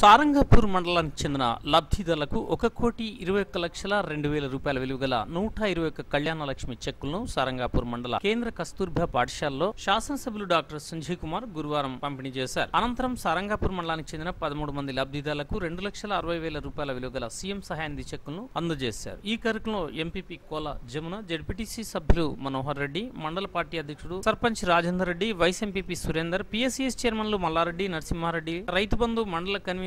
సారంగపూర్ మండలానికి చెందిన లబ్ధిదారులకు ఒక కోటి ఇరవై ఒక్క లక్షల రెండు వేల రూపాయల విలువ గల నూట ఇరవై ఒక్క కళ్యాణ లక్ష్మి చెక్కులను సారంగాపూర్ మండల కేంద్ర కస్తూర్బా పాఠశాలలో శాసనసభ్యులు డాక్టర్ సంజయ్ కుమార్ గురువారం పంపిణీ చేశారు. అనంతరం సారంగాపూర్ మండలానికి చెందిన పదమూడు మంది లబ్ధిదారులకు రెండు లక్షల అరవై వేల రూపాయల విలువ గల సీఎం సహాయ నిధి చెక్కులను అందజేశారు. ఈ కార్యక్రమంలో ఎంపీపీ కోల జమున జడ్పీటీసీ సభ్యులు మనోహర్ రెడ్డి మండల పార్టీ అధ్యక్షుడు sarpanch Rajender Reddy vice MPP Surender PSCS చైర్మన్లు మల్లారెడ్డి నరసింహారెడ్డి రైతు బంధు మండల కన్వీనర్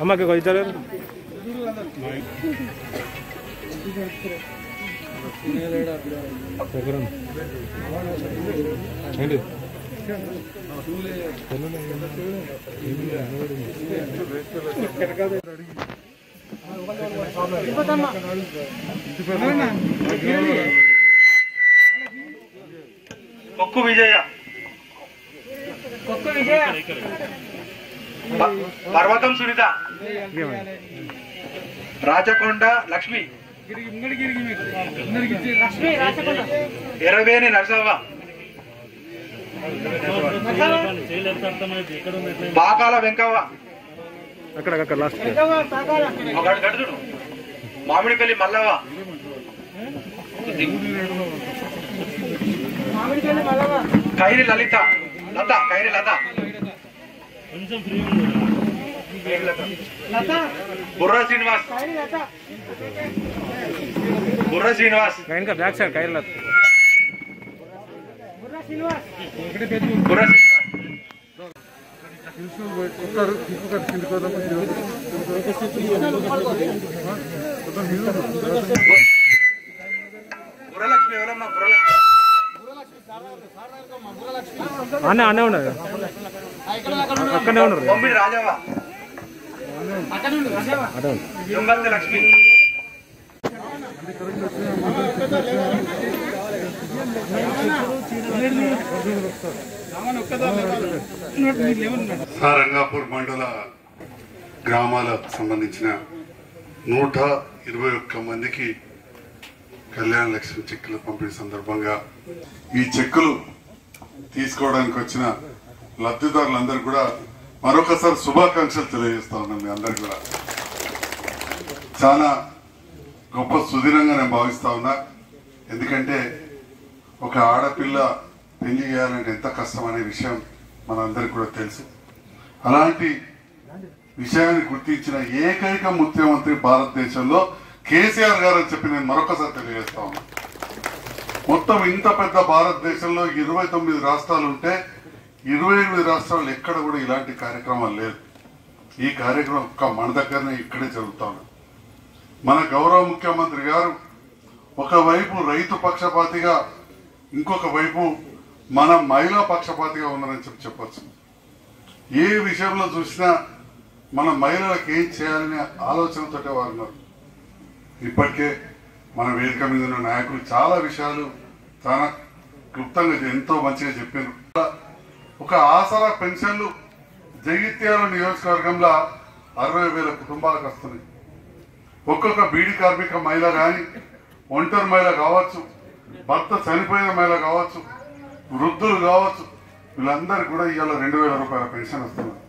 అమ్మకి కొంచెం ఏంటి కొక్కు విజయ ప- పర్వతం సునీత. రాచకొండ లక్ష్మి. ఎరవేని నరసవ్వ. బాకాల వెంకవ్వ. అక్కడ అక్కడ లాస్ట్ ఒక గడుదుడు మామిడిపల్లి మల్లవ్వ. కైరి లలిత. లత కైరి లత. బుర్రా శ్రీనివాస్. బుర్రా శ్రీనివాస్. ఇంకా బ్యాక్ సైడ్ కైర్లా బుర్రా శ్రీనివాస్. బుర్రలక్ష్మి ఎవరమ్మా బుర్రలక్ష్మి? అనే అనే ఉన్నారు అక్కడనే ఉన్నారు. లక్ష్మి. సారంగాపూర్ మండల గ్రామాలకు సంబంధించిన నూట ఇరవై ఒక్క మందికి కళ్యాణ లక్ష్మి చెక్కుల పంపిణీ సందర్భంగా ఈ చెక్కులు తీసుకోవడానికి వచ్చిన లబ్ధిదారులందరూ కూడా మరొకసారి శుభాకాంక్షలు తెలియజేస్తా ఉన్నాం మీ అందరికి కూడా. చాలా గొప్ప సుదీరంగా నేను భావిస్తా ఉన్నా. ఎందుకంటే ఒక ఆడపిల్ల పెళ్ళి చేయాలంటే ఎంత కష్టం అనే విషయం మనందరికి కూడా తెలుసు. అలాంటి విషయాన్ని గుర్తించిన ఏకైక ముఖ్యమంత్రి భారతదేశంలో కేసీఆర్ గారు అని చెప్పి నేను మరొకసారి తెలియజేస్తా ఉన్నా. మొత్తం ఇంత పెద్ద భారతదేశంలో ఇరవై తొమ్మిది రాష్ట్రాలు ఉంటే ఇరవై ఎనిమిది రాష్ట్రాలు ఎక్కడ కూడా ఇలాంటి కార్యక్రమాలు లేదు ఈ కార్యక్రమం ఒక్క మన దగ్గరనే ఇక్కడే జరుగుతాను మన గౌరవ ముఖ్యమంత్రి గారు ఒకవైపు రైతు పక్షపాతిగా ఇంకొక వైపు మన మహిళా పక్షపాతిగా ఉన్నారని చెప్పి చెప్పచ్చు. ఏ విషయంలో చూసినా మన మహిళలకు ఏం చేయాలనే ఆలోచనతోటే వారు ఉన్నారు. ఇప్పటికే మన వేదిక మీద ఉన్న నాయకులు చాలా విషయాలు చాలా క్లుప్తంగా ఎంతో మంచిగా చెప్పారు. ఒక ఆసరా పెన్షన్లు జగిత్యాల నియోజకవర్గంలో అరవై వేల కుటుంబాలకు వస్తున్నాయి. ఒక్కొక్క బీడి కార్మిక మహిళ కానీ ఒంటరి మహిళ కావచ్చు భర్త చనిపోయిన మహిళ కావచ్చు వృద్ధులు కావచ్చు వీళ్ళందరికీ కూడా ఇవాళ రెండు వేల రూపాయల పెన్షన్ వస్తున్నారు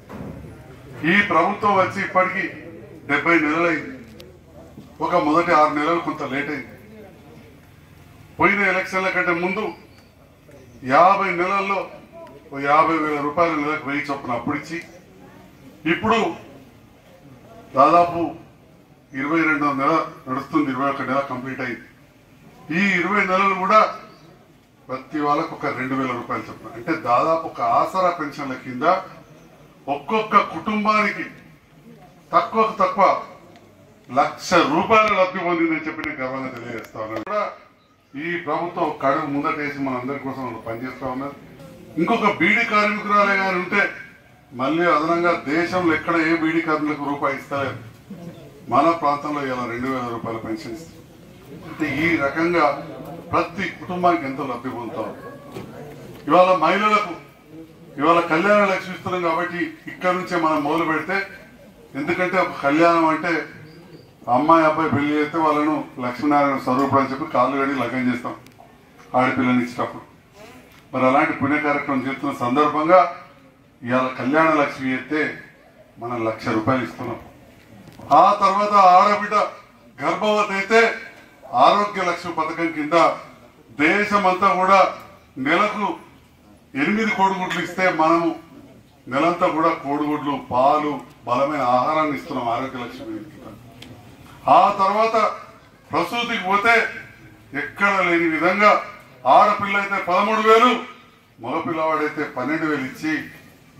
ఈ ప్రభుత్వం వచ్చి ఇప్పటికీ డెబ్బై నెలలైంది. ఒక మొదటి ఆరు నెలలు కొంత లేట్ అయింది. పోయిన ఎలక్షన్ల కంటే ముందు యాభై నెలల్లో ఓ యాభై వేల రూపాయల నెలకు వెయ్యి చొప్పున అప్పుడిచ్చి ఇప్పుడు దాదాపు ఇరవై రెండో నెల నడుస్తుంది ఇరవై ఒక నెల కంప్లీట్ అయింది. ఈ ఇరవై నెలలు కూడా ప్రతి వాళ్ళకు ఒక రెండు వేల రూపాయలు చొప్పున. అంటే దాదాపు ఒక ఆసరా పెన్షన్ల కింద ఒక్కొక్క కుటుంబానికి తక్కువకు తక్కువ లక్ష రూపాయలు లబ్ధి పొందిందని చెప్పి నేను గర్వంగా తెలియజేస్తా ఉన్నాను. కూడా ఈ ప్రభుత్వం కడుగు ముందటేసి మన అందరి కోసం వాళ్ళు పనిచేస్తా ఉన్నారు. ఇంకొక బీడీ కార్మికురాలే గారు ఉంటే మళ్ళీ అదనంగా దేశంలో ఎక్కడ ఏ బీడీ కార్మికులకు రూపాయి ఇస్తలేదు. మన ప్రాంతంలో ఇలా రెండు వేల రూపాయల పెన్షన్ ఇస్తారు. అంటే ఈ రకంగా ప్రతి కుటుంబానికి ఎంతో లబ్ధి పొందుతాం ఇవాళ మహిళలకు ఇవాళ కళ్యాణ లక్ష్మి ఇస్తున్నాం కాబట్టి ఇక్కడ నుంచే మనం మొదలు పెడితే ఎందుకంటే ఒక కళ్యాణం అంటే అమ్మాయి అబ్బాయి పెళ్ళి చేస్తే వాళ్ళను లక్ష్మీనారాయణ స్వరూపుడు అని చెప్పి కాళ్ళు గడి లగ్నం చేస్తాం ఆడపిల్లని ఇచ్చినప్పుడు. మరి అలాంటి పుణ్య కార్యక్రమం చేస్తున్న సందర్భంగా ఇవాళ కళ్యాణ లక్ష్మి అయితే మనం లక్ష రూపాయలు ఇస్తున్నాం. ఆ తర్వాత ఆడబిడ్డ గర్భవతి అయితే ఆరోగ్య లక్ష్మి పథకం కింద దేశమంతా కూడా నెలకు ఎనిమిది కోడిగుడ్లు ఇస్తే మనము నెలంతా కూడా కోడిగుడ్లు పాలు బలమైన ఆహారాన్ని ఇస్తున్నాం ఆరోగ్య లక్ష్మి ఆ తర్వాత ప్రసూతికి పోతే ఎక్కడ లేని విధంగా ఆడపిల్ల అయితే పదమూడు వేలు మగపిల్లవాడైతే పన్నెండు వేలు ఇచ్చి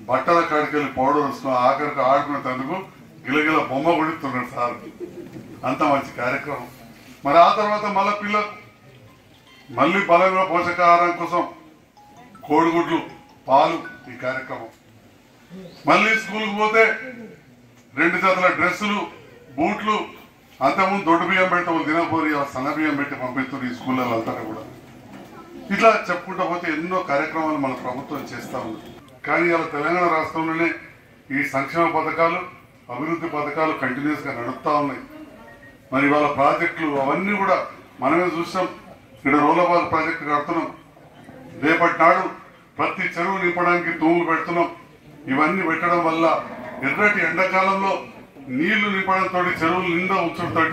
బట్టల కాడికెళ్ళి పౌడర్ వస్తున్నాం ఆఖరికి ఆడుకునేందుకు గిలగిల బొమ్మ కొడుతున్నాడు సార్. అంత మంచి కార్యక్రమం. మరి ఆ తర్వాత మళ్ళీ పిల్ల మళ్ళీ బలంగా పోషకాహారం కోసం కోడిగుడ్లు పాలు ఈ కార్యక్రమం. మళ్ళీ స్కూల్కి పోతే రెండు జతల డ్రెస్సులు బూట్లు అంతకుముందు దొడ్డు బియ్యం పెడితే వాళ్ళు తినకపోయి సన్న బియ్యం పెట్టి పంపిస్తున్నారు ఈ స్కూళ్ళలో అంతా కూడా. ఇట్లా చెప్పుకుంటా పోతే ఎన్నో కార్యక్రమాలు మన ప్రభుత్వం చేస్తా ఉంది. కానీ అలా తెలంగాణ రాష్ట్రంలోనే ఈ సంక్షేమ పథకాలు అభివృద్ధి పథకాలు కంటిన్యూస్గా ఉన్నాయి. మరి ఇవాళ ప్రాజెక్టులు అవన్నీ కూడా మనమే చూసాం ఇక్కడ రోలబాల్ ప్రాజెక్టు కడుతున్నాం. రేపటి నాడు ప్రతి చెరువు నింపడానికి తూములు పెడుతున్నాం. ఇవన్నీ పెట్టడం వల్ల ఎర్రటి ఎండాకాలంలో నీళ్ళు నింపడంతో చెరువులు నిండా ఉంచడంతో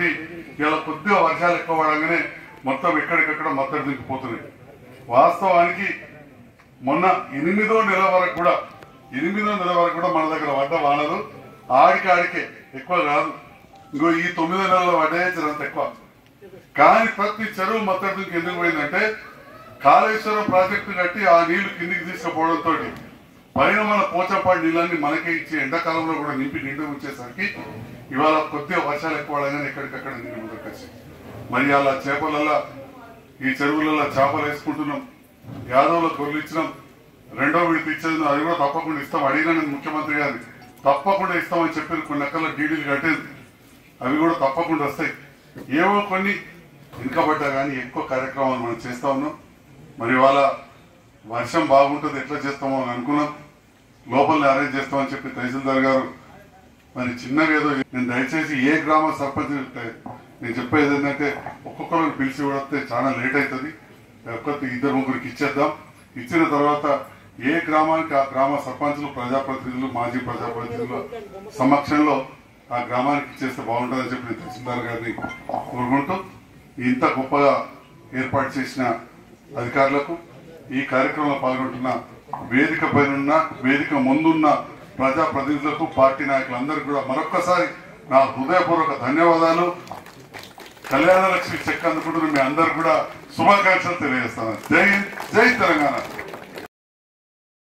ఇలా కొద్దిగా వర్షాలు ఎక్కువ పడగానే మొత్తం ఎక్కడికక్కడ మత్తడి దిగిపోతున్నాయి. వాస్తవానికి మొన్న ఎనిమిదో నెల వరకు కూడా ఎనిమిదో నెల వరకు కూడా మన దగ్గర పడ్డ వానలు ఆడికాడికే ఎక్కువ కాదు. ఇంకో ఈ తొమ్మిదో నెలలో పడ్డాయంత ఎక్కువ. కానీ ప్రతి చెరువు మత్తడికి ఎందుకు పోయిందంటే కాళేశ్వరం ప్రాజెక్టు కట్టి ఆ నీళ్ళు కిందికి తీసుకుపోవడంతో పైన మన పోచపాటి నీళ్ళని మనకే ఇచ్చి ఎండాకాలంలో కూడా నింపి నిండు వచ్చేసరికి ఇవాళ కొద్దిగా వర్షాలు ఎక్కువ పడగానే ఎక్కడికక్కడ నీళ్ళు ముందుకొచ్చి మరి అలా చేపలల్లా ఈ చెరువులలో చేపలు వేసుకుంటున్నాం. యాదవులకు గొర్రెలు ఇచ్చినాం. రెండో విడత ఇచ్చేది అది కూడా తప్పకుండా ఇస్తాం. అడిగినా ముఖ్యమంత్రి గారిని. తప్పకుండా ఇస్తామని చెప్పి కొన్ని ఎక్కల డీడీలు కట్టేది. అవి కూడా తప్పకుండా వస్తాయి. ఏవో కొన్ని వెనుకబడ్డా కానీ ఎక్కువ కార్యక్రమాలు మనం చేస్తా ఉన్నాం. మరి ఇవాళ వర్షం బాగుంటుంది ఎట్లా చేస్తామో అని అనుకున్నాం. లోపల అరేంజ్ చేస్తామని చెప్పి తహసీల్దార్ గారు మరి చిన్నగా ఏదో నేను దయచేసి ఏ గ్రామ సర్పంచ్ నేను చెప్పేది ఏంటంటే ఒక్కొక్కరిని పిలిచి వస్తే చాలా లేట్ అవుతుంది. ఒక్కరికి ఇద్దరు ముగ్గురికి ఇచ్చేద్దాం. ఇచ్చిన తర్వాత ఏ గ్రామానికి ఆ గ్రామ సర్పంచులు ప్రజాప్రతినిధులు మాజీ ప్రజాప్రతినిధుల సమక్షంలో ఆ గ్రామానికి ఇచ్చేస్తే బాగుంటుందని చెప్పి నేను తహసీల్దార్ గారిని కోరుకుంటూ ఇంత గొప్పగా ఏర్పాటు చేసిన అధికారులకు ఈ కార్యక్రమంలో పాల్గొంటున్న వేదిక పైన వేదిక ముందున్న ప్రజాప్రతినిధులకు పార్టీ నాయకులందరికీ కూడా మరొక్కసారి నా హృదయపూర్వక ధన్యవాదాలు. కళ్యాణ లక్ష్మి చెక్ అందుకుంటున్న మీ అందరు కూడా శుభాకాంక్షలు తెలియజేస్తాను. జై జై తెలంగాణ.